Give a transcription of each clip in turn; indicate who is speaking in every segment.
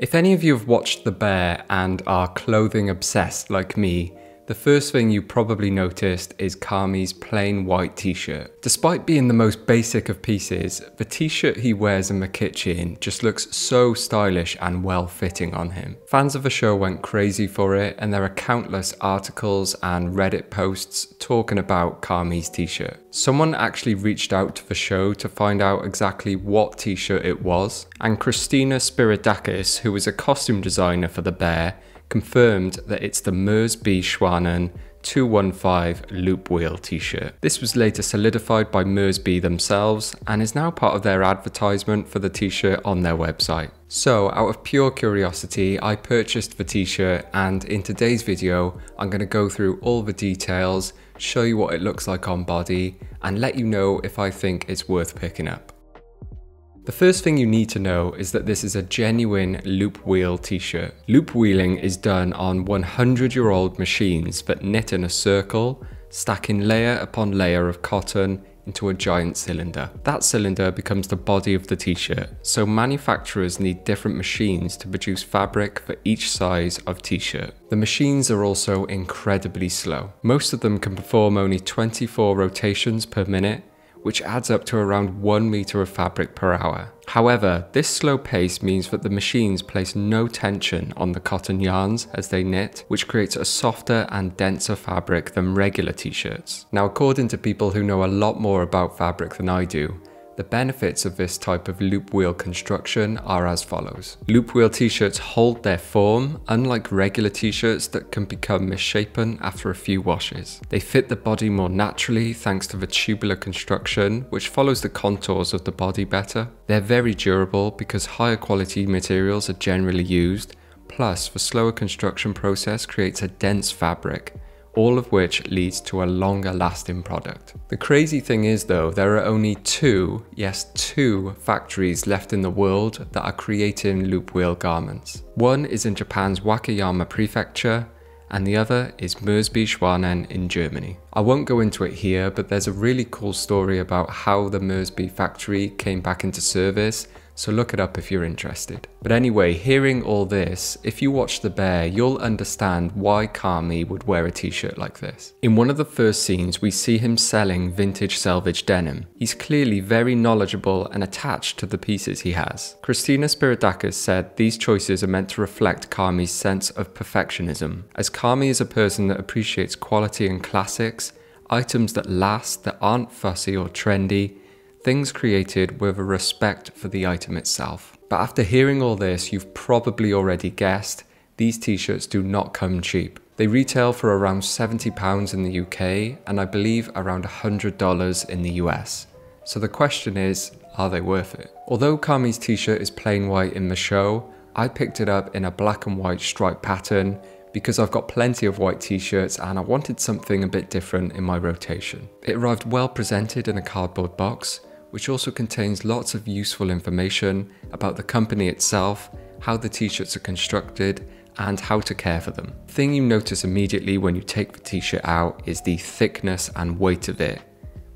Speaker 1: If any of you have watched The Bear and are clothing obsessed like me, the first thing you probably noticed is Carmy's plain white t-shirt. Despite being the most basic of pieces, the t-shirt he wears in the kitchen just looks so stylish and well fitting on him. Fans of the show went crazy for it and there are countless articles and Reddit posts talking about Carmy's t-shirt. Someone actually reached out to the show to find out exactly what t-shirt it was and Christina Spiridakis, who was a costume designer for the bear, confirmed that it's the Merz B. Schwanen 215 loop wheel t-shirt. This was later solidified by Merz B themselves and is now part of their advertisement for the t-shirt on their website. So out of pure curiosity, I purchased the t-shirt and in today's video, I'm going to go through all the details, show you what it looks like on body and let you know if I think it's worth picking up. The first thing you need to know is that this is a genuine loop wheel t-shirt. Loop wheeling is done on 100 year old machines that knit in a circle, stacking layer upon layer of cotton into a giant cylinder. That cylinder becomes the body of the t-shirt, so manufacturers need different machines to produce fabric for each size of t-shirt. The machines are also incredibly slow. Most of them can perform only 24 rotations per minute, which adds up to around 1 meter of fabric per hour. However, this slow pace means that the machines place no tension on the cotton yarns as they knit, which creates a softer and denser fabric than regular t-shirts. Now according to people who know a lot more about fabric than I do, the benefits of this type of loop wheel construction are as follows. Loop wheel t-shirts hold their form, unlike regular t-shirts that can become misshapen after a few washes. They fit the body more naturally thanks to the tubular construction, which follows the contours of the body better. They're very durable because higher quality materials are generally used, plus the slower construction process creates a dense fabric, all of which leads to a longer lasting product. The crazy thing is though, there are only two, yes two, factories left in the world that are creating loop wheel garments. One is in Japan's Wakayama prefecture, and the other is Merz B Schwanen in Germany. I won't go into it here, but there's a really cool story about how the Mersby factory came back into service so look it up if you're interested. But anyway, hearing all this, if you watch The Bear, you'll understand why Carmy would wear a t-shirt like this. In one of the first scenes, we see him selling vintage selvage denim. He's clearly very knowledgeable and attached to the pieces he has. Christina Spiridakis said these choices are meant to reflect Carmy's sense of perfectionism, as Carmy is a person that appreciates quality and classics, items that last, that aren't fussy or trendy, things created with a respect for the item itself. But after hearing all this, you've probably already guessed, these t-shirts do not come cheap. They retail for around £70 in the UK and I believe around $100 in the US. So the question is, are they worth it? Although Carmy's t-shirt is plain white in the show, I picked it up in a black and white stripe pattern because I've got plenty of white t-shirts and I wanted something a bit different in my rotation. It arrived well presented in a cardboard box, which also contains lots of useful information about the company itself, how the t-shirts are constructed, and how to care for them. The thing you notice immediately when you take the t-shirt out is the thickness and weight of it,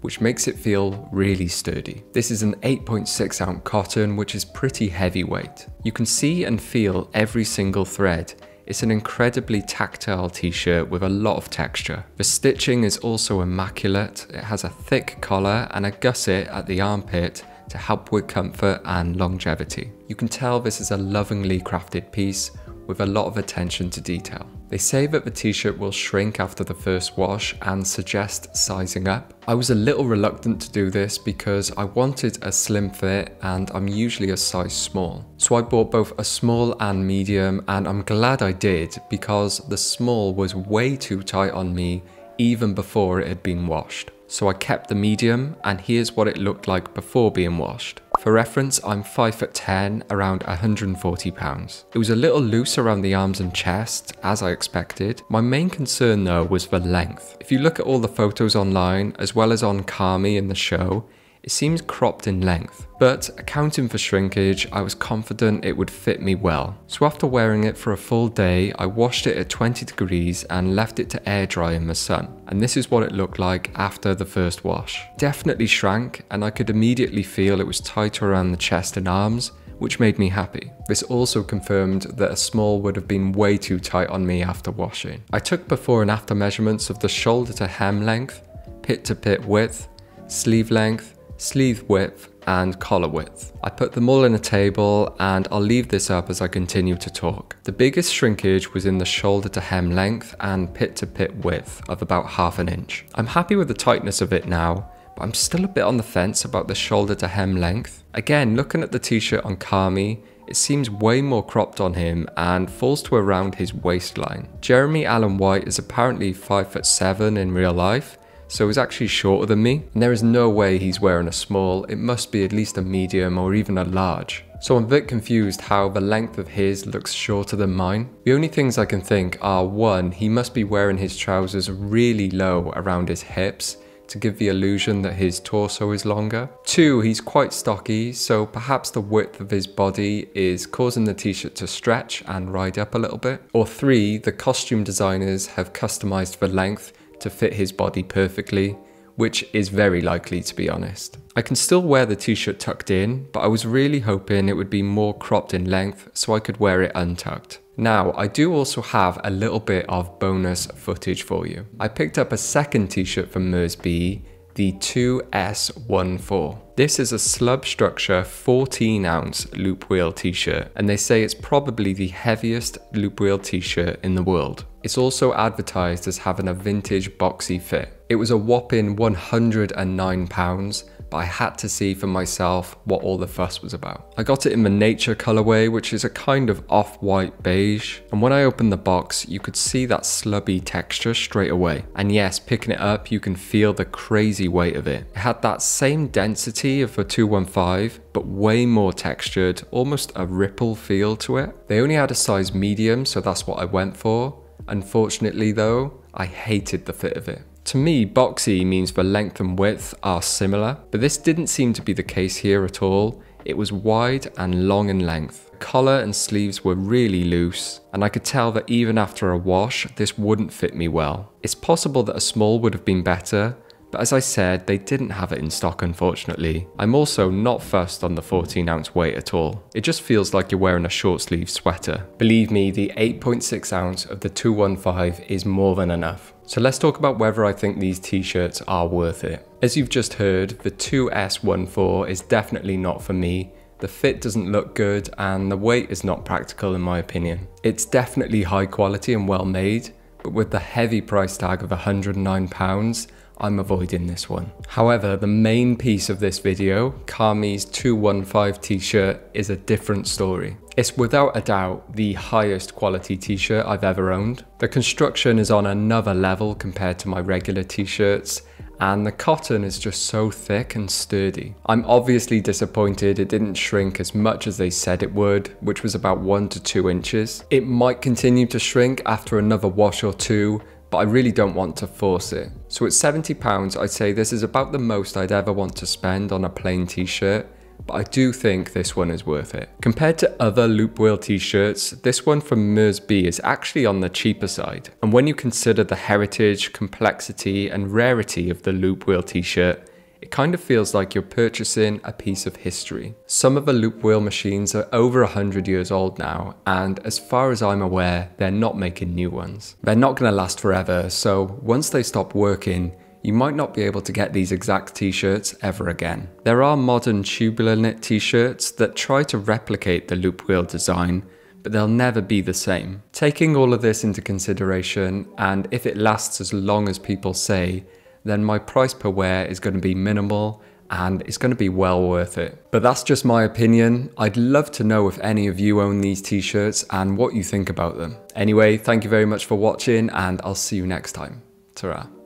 Speaker 1: which makes it feel really sturdy. This is an 8.6 ounce cotton, which is pretty heavyweight. You can see and feel every single thread, it's an incredibly tactile t-shirt with a lot of texture. The stitching is also immaculate. It has a thick collar and a gusset at the armpit to help with comfort and longevity. You can tell this is a lovingly crafted piece with a lot of attention to detail. They say that the t-shirt will shrink after the first wash and suggest sizing up. I was a little reluctant to do this because I wanted a slim fit and I'm usually a size small. So I bought both a small and medium and I'm glad I did because the small was way too tight on me even before it had been washed. So I kept the medium and here's what it looked like before being washed. For reference, I'm 5 foot 10, around 140 pounds. It was a little loose around the arms and chest, as I expected. My main concern though was the length. If you look at all the photos online, as well as on Carmy in the show, it seems cropped in length, but accounting for shrinkage, I was confident it would fit me well. So after wearing it for a full day, I washed it at 20 degrees and left it to air dry in the sun. And this is what it looked like after the first wash. Definitely shrank and I could immediately feel it was tighter around the chest and arms, which made me happy. This also confirmed that a small would have been way too tight on me after washing. I took before and after measurements of the shoulder to hem length, pit to pit width, sleeve length, sleeve width, and collar width. I put them all in a table and I'll leave this up as I continue to talk. The biggest shrinkage was in the shoulder to hem length and pit to pit width of about half an inch. I'm happy with the tightness of it now, but I'm still a bit on the fence about the shoulder to hem length. Again, looking at the t-shirt on Carmy, it seems way more cropped on him and falls to around his waistline. Jeremy Allen White is apparently 5 foot 7 in real life, so he's actually shorter than me, and there is no way he's wearing a small, it must be at least a medium or even a large. So I'm a bit confused how the length of his looks shorter than mine. The only things I can think are one, he must be wearing his trousers really low around his hips, to give the illusion that his torso is longer. Two, he's quite stocky, so perhaps the width of his body is causing the t-shirt to stretch and ride up a little bit. Or three, the costume designers have customized the length to fit his body perfectly, which is very likely to be honest. I can still wear the t-shirt tucked in, but I was really hoping it would be more cropped in length so I could wear it untucked. Now, I do also have a little bit of bonus footage for you. I picked up a second t-shirt from Merz B, the 2S14. This is a slub structure 14 ounce loop wheel t-shirt and they say it's probably the heaviest loop wheel t-shirt in the world. It's also advertised as having a vintage boxy fit. It was a whopping 109 pounds but I had to see for myself what all the fuss was about. I got it in the Nature colorway, which is a kind of off-white beige, and when I opened the box, you could see that slubby texture straight away. And yes, picking it up, you can feel the crazy weight of it. It had that same density of a 215, but way more textured, almost a ripple feel to it. They only had a size medium, so that's what I went for. Unfortunately though, I hated the fit of it. To me, boxy means the length and width are similar, but this didn't seem to be the case here at all. It was wide and long in length. The collar and sleeves were really loose, and I could tell that even after a wash, this wouldn't fit me well. It's possible that a small would have been better, but as I said, they didn't have it in stock unfortunately. I'm also not fussed on the 14 ounce weight at all. It just feels like you're wearing a short sleeve sweater. Believe me, the 8.6 ounce of the 215 is more than enough. So let's talk about whether I think these t-shirts are worth it. As you've just heard, the 2S14 is definitely not for me, the fit doesn't look good and the weight is not practical in my opinion. It's definitely high quality and well made, but with the heavy price tag of £109, I'm avoiding this one. However, the main piece of this video, Carmy's 215 t-shirt, is a different story. It's without a doubt the highest quality t-shirt I've ever owned. The construction is on another level compared to my regular t-shirts and the cotton is just so thick and sturdy. I'm obviously disappointed it didn't shrink as much as they said it would, which was about 1 to 2 inches. It might continue to shrink after another wash or two, but I really don't want to force it. So at £70, I'd say this is about the most I'd ever want to spend on a plain t-shirt, but I do think this one is worth it. Compared to other loop wheel t-shirts, this one from Merz B is actually on the cheaper side. And when you consider the heritage, complexity and rarity of the loop wheel t-shirt, kind of feels like you're purchasing a piece of history. Some of the loop wheel machines are over 100 years old now, and as far as I'm aware, they're not making new ones. They're not going to last forever, so once they stop working, you might not be able to get these exact t-shirts ever again. There are modern tubular knit t-shirts that try to replicate the loop wheel design, but they'll never be the same. Taking all of this into consideration, and if it lasts as long as people say, then my price per wear is going to be minimal and it's going to be well worth it. But that's just my opinion. I'd love to know if any of you own these t-shirts and what you think about them. Anyway, thank you very much for watching and I'll see you next time. ta